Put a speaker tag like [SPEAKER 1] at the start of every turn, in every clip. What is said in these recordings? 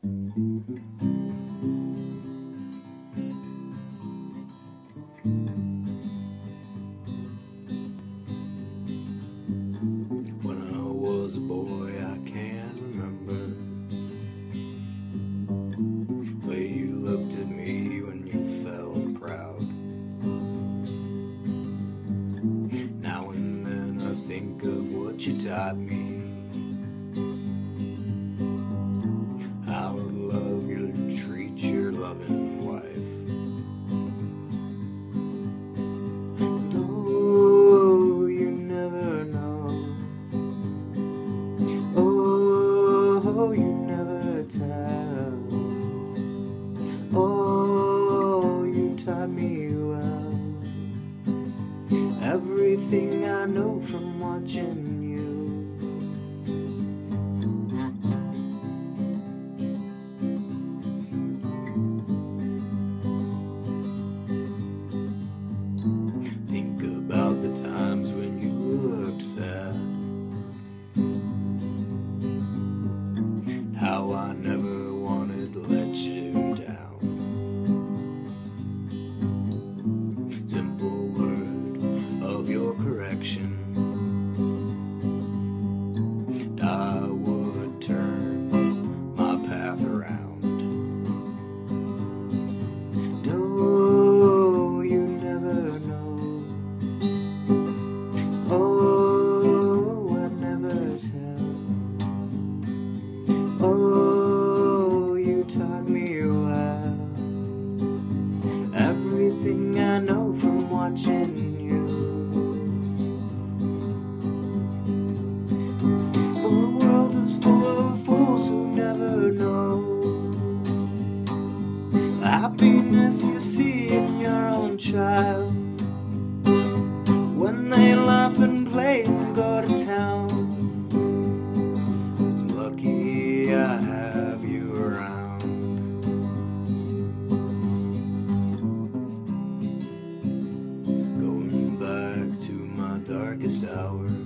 [SPEAKER 1] When I was a boy, I can remember the way you looked at me when you felt proud. Now and then I think of what you taught me. Loving wife. Oh, you never know. Oh, you never tell. Oh, you taught me well. Everything I know from watching I never happiness you see in your own child. When they laugh and play and go to town. It's lucky I have you around. Going back to my darkest hour.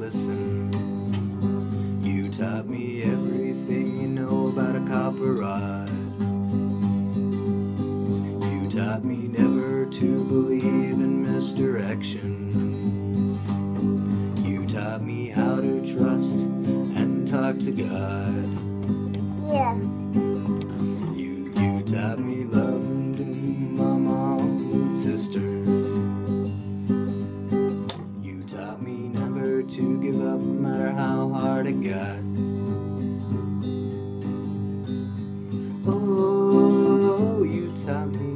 [SPEAKER 1] Listen. You taught me everything you know about a copper ride. You taught me never to believe in misdirection. You taught me how to trust and talk to God.
[SPEAKER 2] Yeah.
[SPEAKER 1] You you taught me loving to my mom and sisters. To give up no matter how hard it got. Oh, you taught me.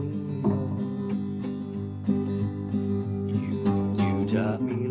[SPEAKER 1] You you taught me